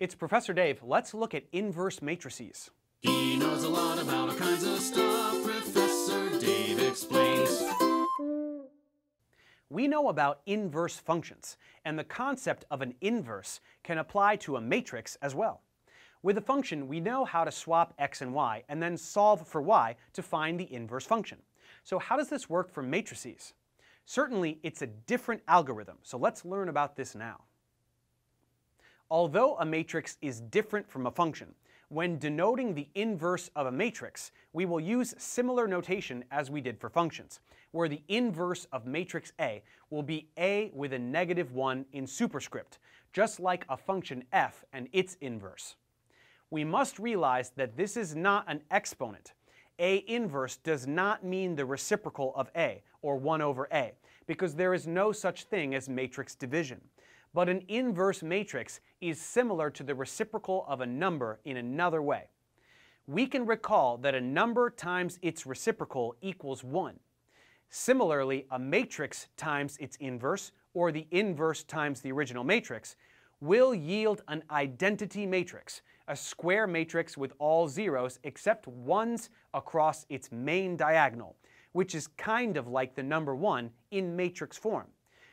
It's Professor Dave. Let's look at inverse matrices. He knows a lot about all kinds of stuff. Professor Dave explains. We know about inverse functions, and the concept of an inverse can apply to a matrix as well. With a function, we know how to swap x and y and then solve for y to find the inverse function. So how does this work for matrices? Certainly, it's a different algorithm, so let's learn about this now. Although a matrix is different from a function, when denoting the inverse of a matrix, we will use similar notation as we did for functions, where the inverse of matrix A will be A with a negative 1 in superscript, just like a function f and its inverse. We must realize that this is not an exponent. A inverse does not mean the reciprocal of A, or 1 over A, because there is no such thing as matrix division. But an inverse matrix is similar to the reciprocal of a number in another way. We can recall that a number times its reciprocal equals 1. Similarly, a matrix times its inverse, or the inverse times the original matrix, will yield an identity matrix, a square matrix with all zeros except ones across its main diagonal, which is kind of like the number 1 in matrix form.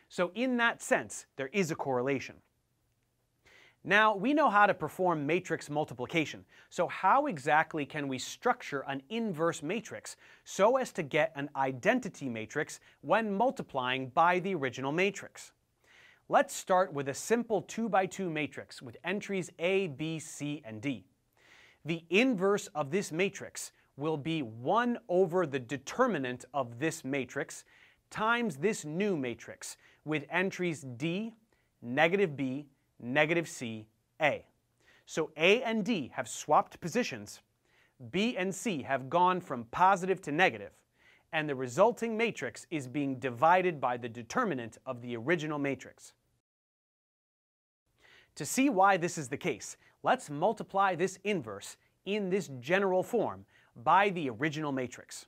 So in that sense, there is a correlation. Now, we know how to perform matrix multiplication, so how exactly can we structure an inverse matrix so as to get an identity matrix when multiplying by the original matrix? Let's start with a simple 2 by 2 matrix with entries A, B, C, and D. The inverse of this matrix will be 1 over the determinant of this matrix times this new matrix with entries D, negative B, negative C, A. So A and D have swapped positions, B and C have gone from positive to negative, and the resulting matrix is being divided by the determinant of the original matrix. To see why this is the case, let's multiply this inverse in this general form by the original matrix.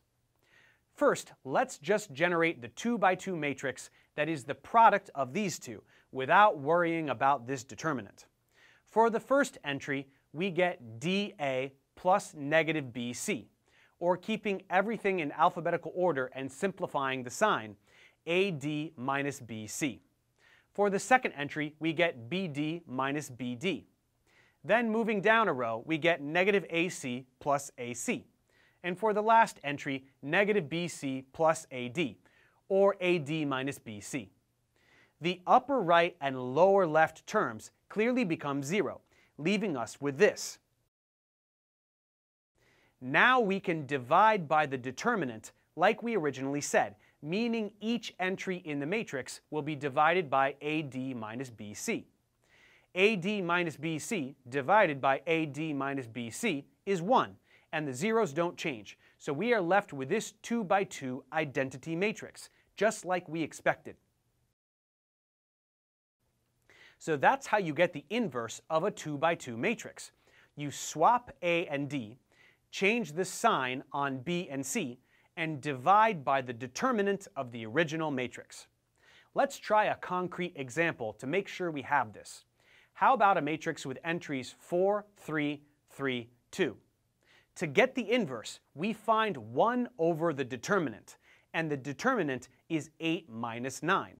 First, let's just generate the 2 by 2 matrix that is the product of these two without worrying about this determinant. For the first entry, we get dA plus negative BC, or keeping everything in alphabetical order and simplifying the sign, AD minus BC. For the second entry, we get BD minus BD. Then moving down a row, we get negative AC plus AC. And for the last entry, negative BC plus AD, or AD minus BC. The upper right and lower left terms clearly become zero, leaving us with this. Now we can divide by the determinant like we originally said, meaning each entry in the matrix will be divided by AD minus BC. AD minus BC divided by AD minus BC is 1, and the zeros don't change. So we are left with this 2 by 2 identity matrix, just like we expected. So that's how you get the inverse of a 2 by 2 matrix. You swap A and D, change the sign on B and C, and divide by the determinant of the original matrix. Let's try a concrete example to make sure we have this. How about a matrix with entries 4, 3, 3, 2? To get the inverse, we find 1 over the determinant, and the determinant is 8 minus 9.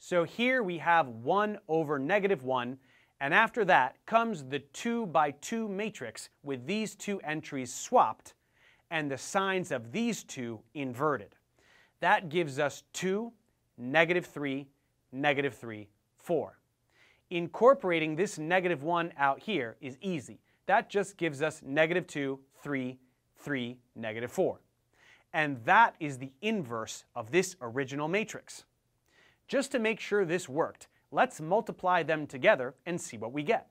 So here we have 1 over negative 1, and after that comes the 2 by 2 matrix with these two entries swapped, and the signs of these two inverted. That gives us 2, negative 3, negative 3, 4. Incorporating this negative 1 out here is easy. That just gives us negative 2, 3, 3, negative 4. And that is the inverse of this original matrix. Just to make sure this worked, let's multiply them together and see what we get.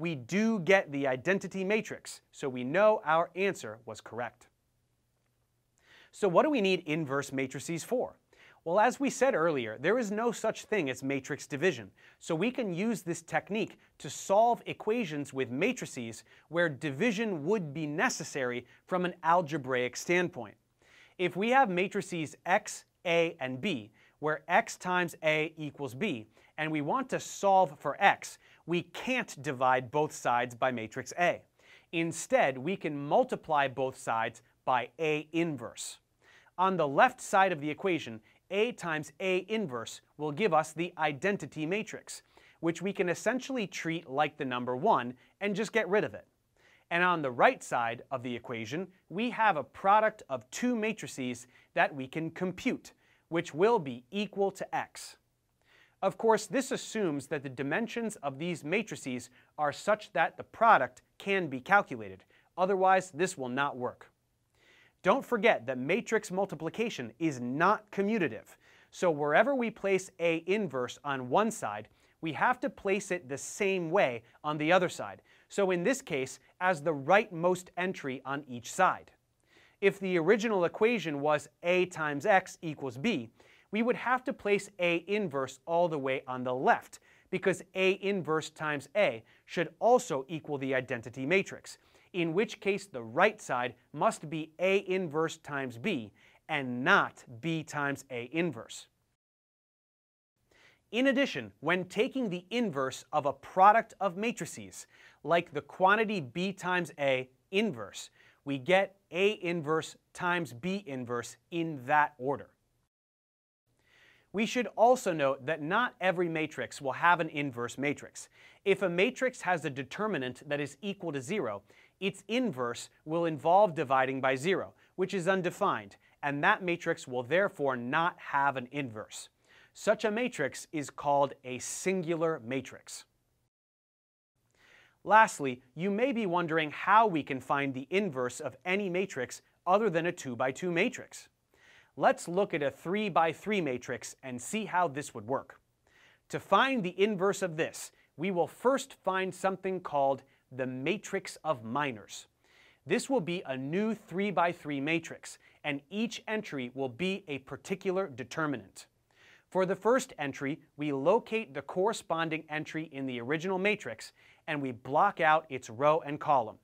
We do get the identity matrix, so we know our answer was correct. So what do we need inverse matrices for? Well, as we said earlier, there is no such thing as matrix division, so we can use this technique to solve equations with matrices where division would be necessary from an algebraic standpoint. If we have matrices x, a, and b, where x times a equals b, and we want to solve for x, we can't divide both sides by matrix A. Instead, we can multiply both sides by A inverse. On the left side of the equation, A times A inverse will give us the identity matrix, which we can essentially treat like the number 1 and just get rid of it. And on the right side of the equation, we have a product of two matrices that we can compute, which will be equal to x. Of course, this assumes that the dimensions of these matrices are such that the product can be calculated. Otherwise, this will not work. Don't forget that matrix multiplication is not commutative. So wherever we place A inverse on one side, we have to place it the same way on the other side. So in this case, as the rightmost entry on each side. If the original equation was A times X equals B, we would have to place A inverse all the way on the left, because A inverse times A should also equal the identity matrix, in which case the right side must be A inverse times B, and not B times A inverse. In addition, when taking the inverse of a product of matrices, like the quantity B times A inverse, we get A inverse times B inverse in that order. We should also note that not every matrix will have an inverse matrix. If a matrix has a determinant that is equal to 0, its inverse will involve dividing by 0, which is undefined, and that matrix will therefore not have an inverse. Such a matrix is called a singular matrix. Lastly, you may be wondering how we can find the inverse of any matrix other than a 2 by 2 matrix. Let's look at a 3 by 3 matrix and see how this would work. To find the inverse of this, we will first find something called the matrix of minors. This will be a new 3 by 3 matrix, and each entry will be a particular determinant. For the first entry, we locate the corresponding entry in the original matrix, and we block out its row and column.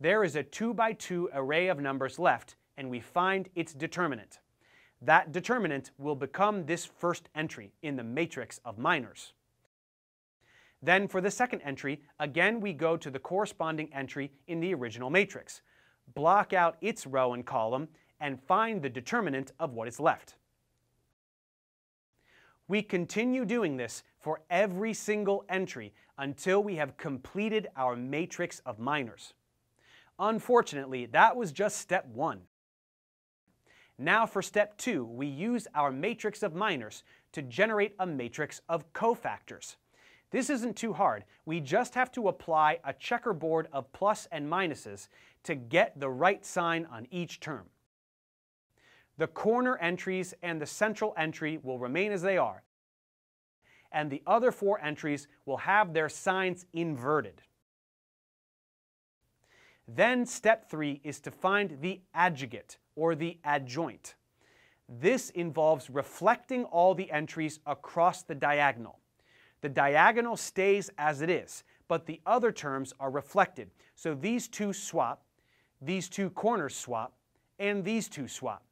There is a 2 by 2 array of numbers left, and we find its determinant that determinant will become this first entry in the matrix of minors. Then for the second entry, again we go to the corresponding entry in the original matrix, block out its row and column, and find the determinant of what is left. We continue doing this for every single entry until we have completed our matrix of minors. Unfortunately, that was just step one. Now for step two, we use our matrix of minors to generate a matrix of cofactors. This isn't too hard. We just have to apply a checkerboard of plus and minuses to get the right sign on each term. The corner entries and the central entry will remain as they are, and the other four entries will have their signs inverted. Then step three is to find the adjugate, or the adjoint. This involves reflecting all the entries across the diagonal. The diagonal stays as it is, but the other terms are reflected. So these two swap, these two corners swap, and these two swap.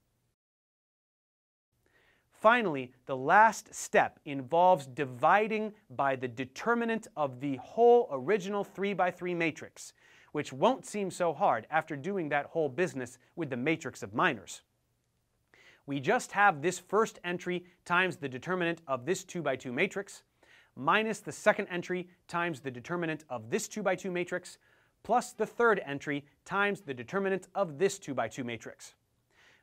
Finally, the last step involves dividing by the determinant of the whole original 3 by 3 matrix which won't seem so hard after doing that whole business with the matrix of minors. We just have this first entry times the determinant of this 2 by 2 matrix, minus the second entry times the determinant of this 2 by 2 matrix, plus the third entry times the determinant of this 2 by 2 matrix.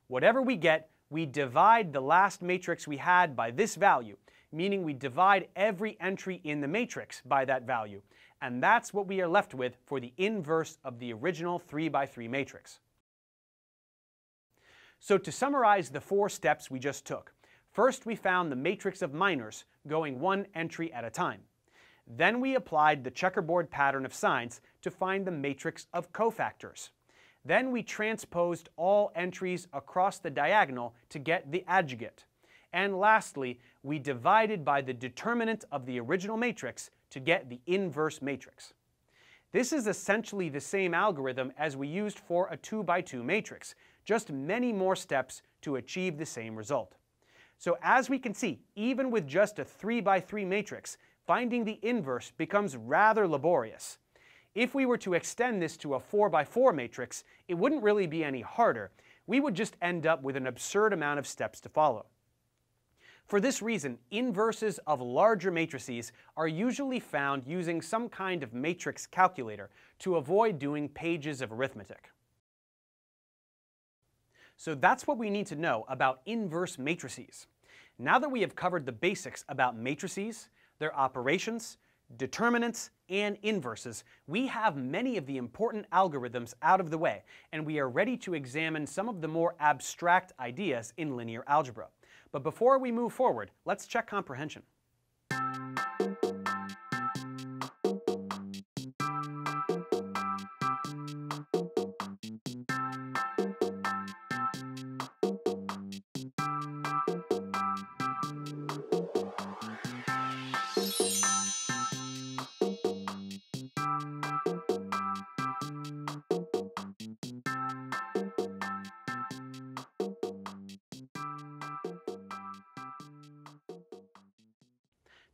Whatever we get, we divide the last matrix we had by this value, meaning we divide every entry in the matrix by that value, and that's what we are left with for the inverse of the original 3 by 3 matrix. So to summarize the four steps we just took, first we found the matrix of minors going one entry at a time. Then we applied the checkerboard pattern of signs to find the matrix of cofactors. Then we transposed all entries across the diagonal to get the adjugate. And lastly, we divided by the determinant of the original matrix to get the inverse matrix. This is essentially the same algorithm as we used for a 2 by 2 matrix, just many more steps to achieve the same result. So as we can see, even with just a 3 by 3 matrix, finding the inverse becomes rather laborious. If we were to extend this to a 4 by 4 matrix, it wouldn't really be any harder. We would just end up with an absurd amount of steps to follow. For this reason, inverses of larger matrices are usually found using some kind of matrix calculator to avoid doing pages of arithmetic. So that's what we need to know about inverse matrices. Now that we have covered the basics about matrices, their operations, determinants, and inverses, we have many of the important algorithms out of the way, and we are ready to examine some of the more abstract ideas in linear algebra. But before we move forward, let's check comprehension.